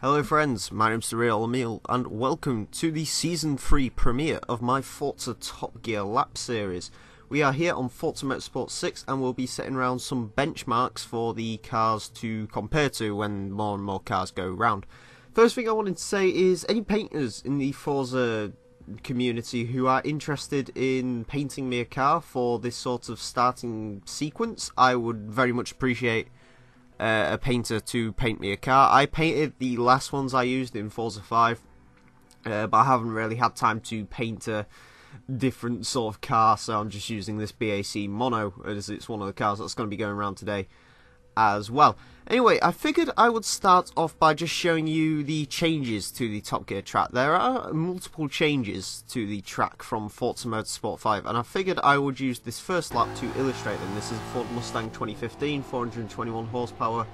Hello friends, my name's The Real Emile and welcome to the Season 3 premiere of my Forza Top Gear lap series. We are here on Forza Motorsport 6 and we'll be setting around some benchmarks for the cars to compare to when more and more cars go round. First thing I wanted to say is any painters in the Forza community who are interested in painting me a car for this sort of starting sequence, I would very much appreciate uh, a painter to paint me a car. I painted the last ones I used in Forza 5, uh, but I haven't really had time to paint a different sort of car, so I'm just using this BAC Mono as it's one of the cars that's going to be going around today as well. Anyway, I figured I would start off by just showing you the changes to the Top Gear track. There are multiple changes to the track from Forza Motorsport 5, and I figured I would use this first lap to illustrate them. This is Ford Mustang 2015, 421 horsepower,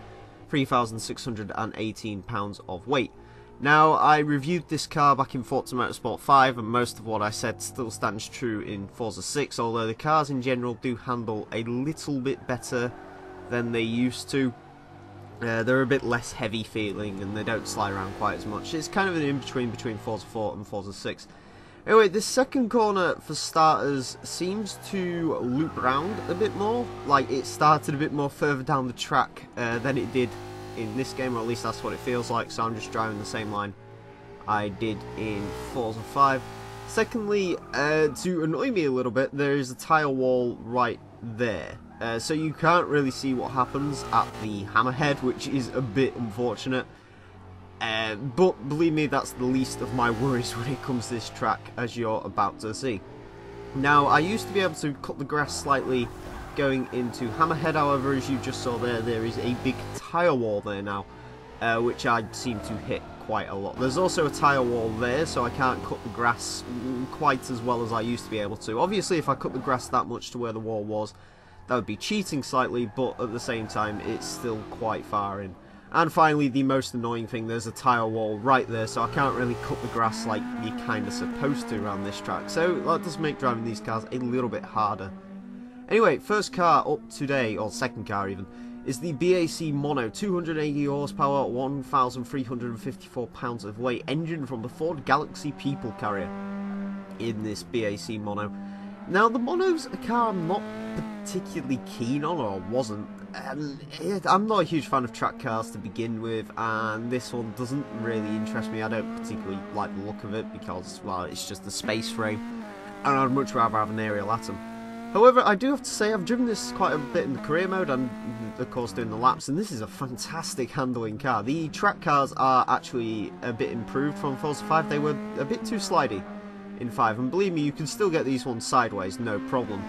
3,618 pounds of weight. Now, I reviewed this car back in Forza Motorsport 5, and most of what I said still stands true in Forza 6, although the cars in general do handle a little bit better than they used to. Uh, they're a bit less heavy feeling and they don't slide around quite as much. It's kind of an in-between between Forza 4 and Forza 6. Anyway, this second corner, for starters, seems to loop round a bit more. Like, it started a bit more further down the track uh, than it did in this game, or at least that's what it feels like, so I'm just driving the same line I did in Forza 5. Secondly, uh, to annoy me a little bit, there is a tyre wall right there. Uh, so you can't really see what happens at the hammerhead, which is a bit unfortunate. Uh, but believe me, that's the least of my worries when it comes to this track, as you're about to see. Now, I used to be able to cut the grass slightly going into Hammerhead, however, as you just saw there, there is a big tyre wall there now, uh, which I seem to hit quite a lot. There's also a tyre wall there, so I can't cut the grass quite as well as I used to be able to. Obviously, if I cut the grass that much to where the wall was, that would be cheating slightly, but at the same time, it's still quite far in. And finally, the most annoying thing, there's a tire wall right there, so I can't really cut the grass like you're kind of supposed to around this track. So that does make driving these cars a little bit harder. Anyway, first car up today, or second car even, is the BAC Mono, 280 horsepower, 1,354 pounds of weight, engine from the Ford Galaxy People Carrier in this BAC Mono. Now, the Mono's a car I'm not particularly keen on, or wasn't. Um, I'm not a huge fan of track cars to begin with, and this one doesn't really interest me. I don't particularly like the look of it because, well, it's just a space frame, and I'd much rather have an Ariel Atom. However, I do have to say I've driven this quite a bit in the career mode and, of course, doing the laps, and this is a fantastic handling car. The track cars are actually a bit improved from Forza 5. They were a bit too slidey in 5, and believe me, you can still get these ones sideways, no problem.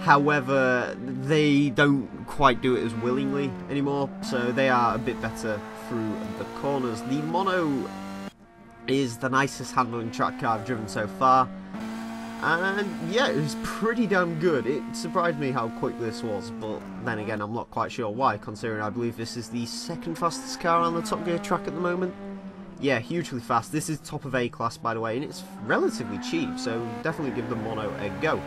However, they don't quite do it as willingly anymore, so they are a bit better through the corners. The Mono is the nicest handling track car I've driven so far. And yeah, it was pretty damn good. It surprised me how quick this was, but then again, I'm not quite sure why, considering I believe this is the second fastest car on the Top Gear track at the moment. Yeah, hugely fast. This is top of A class, by the way, and it's relatively cheap, so definitely give the Mono a go.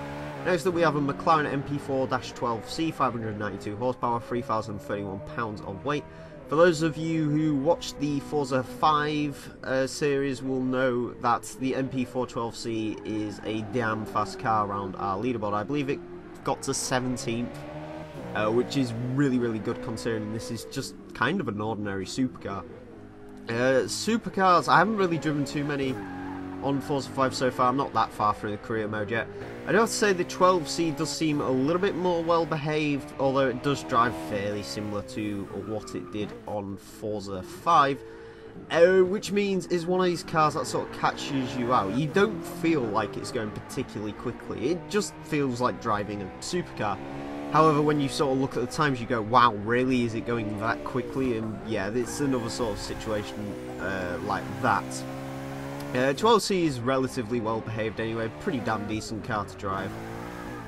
Next that we have a McLaren MP4-12C, 592 horsepower, 3,031 pounds of weight. For those of you who watched the Forza 5 uh, series will know that the MP412C is a damn fast car around our leaderboard. I believe it got to 17th, uh, which is really, really good considering this is just kind of an ordinary supercar. Uh, supercars, I haven't really driven too many on Forza 5 so far. I'm not that far through the career mode yet. I do have to say the 12C does seem a little bit more well behaved, although it does drive fairly similar to what it did on Forza 5. Uh, which means is one of these cars that sort of catches you out. You don't feel like it's going particularly quickly. It just feels like driving a supercar. However, when you sort of look at the times, you go, wow, really, is it going that quickly? And yeah, it's another sort of situation uh, like that. Uh, 12C is relatively well behaved anyway, pretty damn decent car to drive.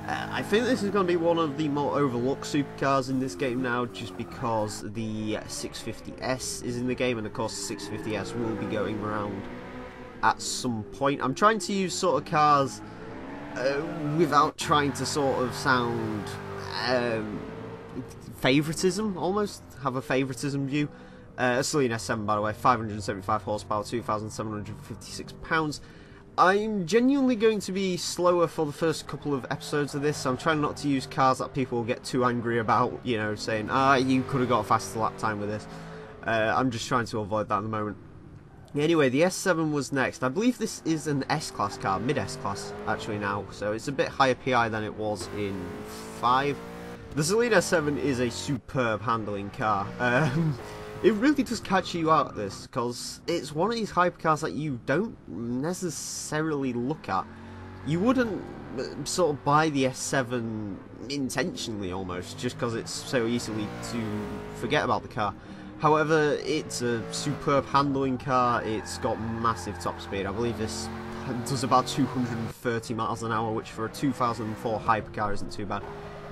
Uh, I think this is going to be one of the more overlooked supercars in this game now, just because the 650S is in the game, and of course the 650S will be going around at some point. I'm trying to use sort of cars uh, without trying to sort of sound um, favoritism, almost, have a favoritism view. Uh, a Saleen S7, by the way, 575 horsepower, 2,756 pounds. I'm genuinely going to be slower for the first couple of episodes of this. I'm trying not to use cars that people get too angry about, you know, saying, ah, you could have got a faster lap time with this. Uh, I'm just trying to avoid that at the moment. Anyway, the S7 was next. I believe this is an S-Class car, mid-S class actually now, so it's a bit higher PI than it was in 5. The Saleen S7 is a superb handling car. Um, it really does catch you out, this, because it's one of these hypercars that you don't necessarily look at. You wouldn't uh, sort of buy the S7 intentionally almost, just because it's so easily to forget about the car. However, it's a superb handling car, it's got massive top speed. I believe this does about 230 miles an hour, which for a 2004 hypercar isn't too bad.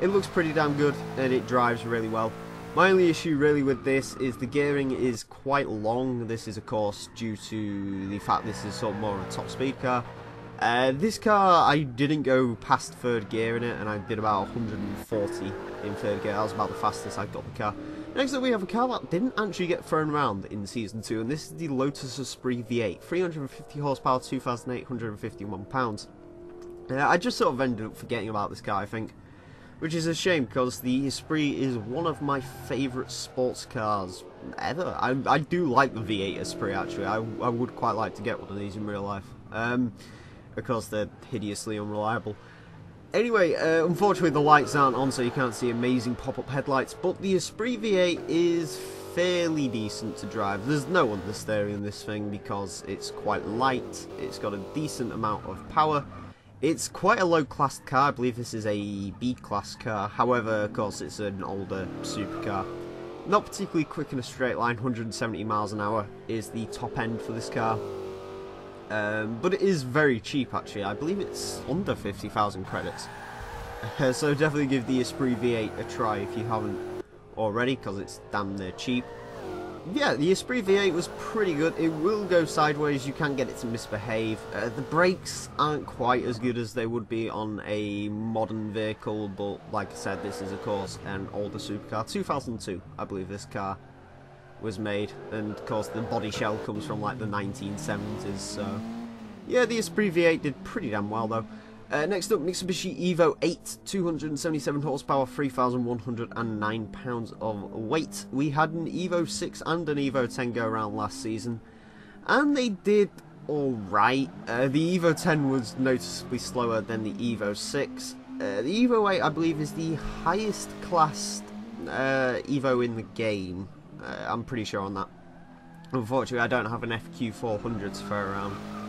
It looks pretty damn good, and it drives really well. My only issue really with this is the gearing is quite long. This is of course due to the fact this is sort of more of a top speed car. Uh, this car, I didn't go past third gear in it, and I did about 140 in third gear. That was about the fastest I got the car. Next up we have a car that didn't actually get thrown around in Season 2, and this is the Lotus Esprit V8. 350 horsepower, 2,851 pounds. Uh, I just sort of ended up forgetting about this car, I think. Which is a shame, because the Esprit is one of my favourite sports cars ever. I, I do like the V8 Esprit, actually. I, I would quite like to get one of these in real life. Um, because they're hideously unreliable. Anyway, uh, unfortunately the lights aren't on so you can't see amazing pop-up headlights, but the Esprit V8 is fairly decent to drive. There's no understeering in this thing because it's quite light, it's got a decent amount of power. It's quite a low-class car, I believe this is a B-class car, however, of course, it's an older supercar. Not particularly quick in a straight line, 170 miles an hour is the top end for this car. Um, but it is very cheap actually. I believe it's under 50,000 credits. so definitely give the Esprit V8 a try if you haven't already, because it's damn near cheap. Yeah, the Esprit V8 was pretty good. It will go sideways, you can get it to misbehave. Uh, the brakes aren't quite as good as they would be on a modern vehicle, but like I said, this is of course an older supercar. 2002, I believe this car was made, and of course the body shell comes from like the 1970s, so... Yeah, the Esprit V8 did pretty damn well though. Uh, next up, Mitsubishi Evo 8, 277 horsepower, 3,109 pounds of weight. We had an Evo 6 and an Evo 10 go around last season, and they did alright. Uh, the Evo 10 was noticeably slower than the Evo 6. Uh, the Evo 8, I believe, is the highest classed uh, Evo in the game. Uh, I'm pretty sure on that. Unfortunately, I don't have an FQ400 to throw around.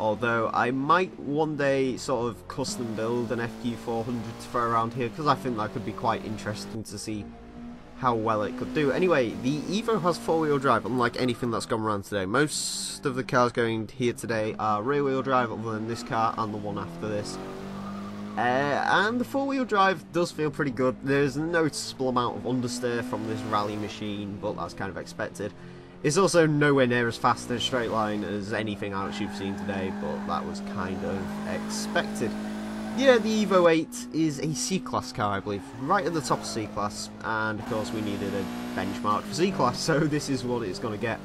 Although I might one day sort of custom build an FQ400 to throw around here because I think that could be quite interesting to see how well it could do. Anyway, the Evo has four-wheel drive, unlike anything that's gone around today. Most of the cars going here today are rear-wheel drive, other than this car and the one after this. Uh, and the four-wheel drive does feel pretty good. There's a noticeable amount of understeer from this rally machine, but that's kind of expected. It's also nowhere near as fast a straight line as anything else you've seen today, but that was kind of expected. Yeah, the Evo 8 is a C-Class car, I believe, right at the top of C-Class, and of course we needed a benchmark for C-Class, so this is what it's going to get.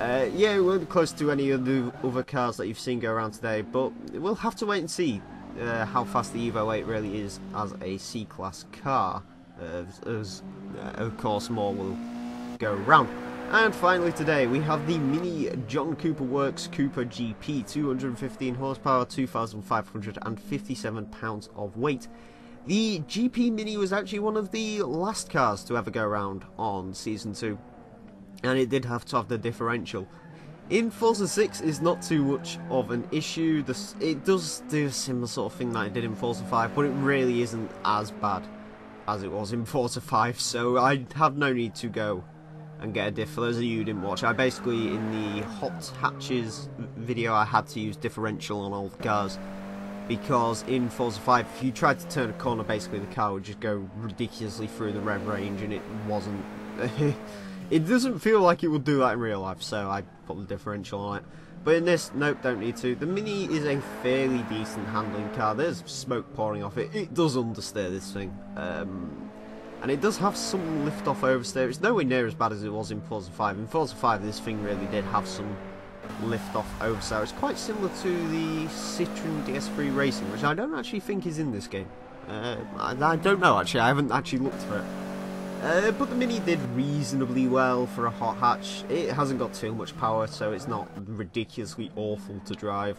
Uh, yeah, it won't be close to any of the other cars that you've seen go around today, but we'll have to wait and see uh, how fast the Evo 8 really is as a C-Class car, uh, as uh, of course more will go around. And finally today we have the Mini John Cooper Works Cooper GP, 215 horsepower, 2,557 pounds of weight. The GP Mini was actually one of the last cars to ever go around on Season 2, and it did have to have the differential. In Forza 6 is not too much of an issue, it does do a similar sort of thing that it did in Forza 5, but it really isn't as bad as it was in Forza 5, so I have no need to go and get a diff. For those of you who didn't watch, I basically, in the hot hatches video, I had to use differential on the cars. Because in Forza 5, if you tried to turn a corner, basically the car would just go ridiculously through the rev range, and it wasn't... it doesn't feel like it would do that in real life, so I put the differential on it. But in this, nope, don't need to. The Mini is a fairly decent handling car. There's smoke pouring off it. It does understeer this thing. Um, And it does have some lift-off oversteer. It's nowhere near as bad as it was in Forza 5. In Forza 5, this thing really did have some lift-off oversteer. It's quite similar to the Citroen DS3 Racing, which I don't actually think is in this game. Uh, I, I, don't know, actually. I haven't actually looked for it. Uh, but the Mini did reasonably well for a hot hatch. It hasn't got too much power, so it's not ridiculously awful to drive.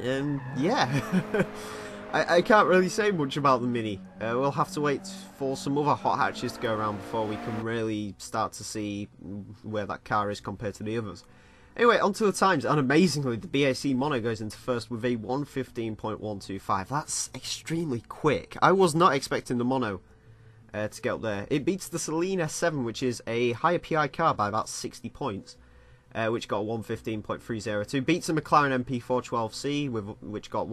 And yeah, I, I, can't really say much about the Mini. Uh, we'll have to wait for some other hot hatches to go around before we can really start to see where that car is compared to the others. Anyway, on to the times, and amazingly, the BAC Mono goes into first with a 115.125. That's extremely quick. I was not expecting the Mono uh, to get up there. It beats the Saleen S7, which is a higher PI car by about 60 points, uh, which got 115.302. Beats the McLaren MP412C, with, which got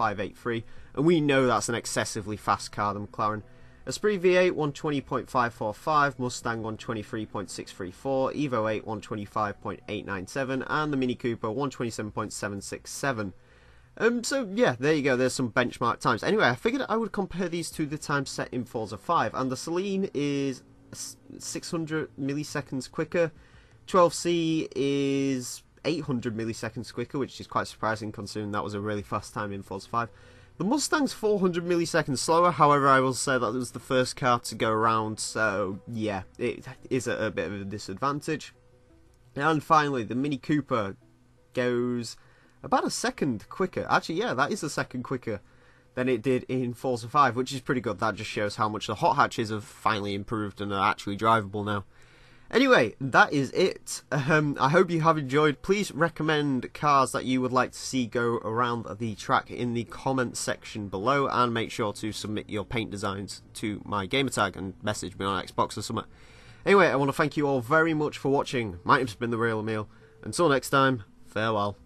115.583. And we know that's an excessively fast car, the McLaren. Esprit V8 120.545, Mustang 123.634, Evo 8 125.897, and the Mini Cooper 127.767. Um, so yeah, there you go. There's some benchmark times. Anyway, I figured I would compare these to the times set in Forza 5, and the Saleen is 600 milliseconds quicker. 12C is 800 milliseconds quicker, which is quite surprising considering that was a really fast time in Forza 5. The Mustang's 400 milliseconds slower, however, I will say that it was the first car to go around, so yeah, it is a, a bit of a disadvantage. And finally, the Mini Cooper goes about a second quicker. Actually, yeah, that is a second quicker than it did in Forza 5, which is pretty good. That just shows how much the hot hatches have finally improved and are actually drivable now. Anyway, that is it. Um, I hope you have enjoyed. Please recommend cars that you would like to see go around the track in the comments section below, and make sure to submit your paint designs to my gamertag and message me on Xbox or something. Anyway, I want to thank you all very much for watching. My name's been The Real Emile. Until next time, farewell.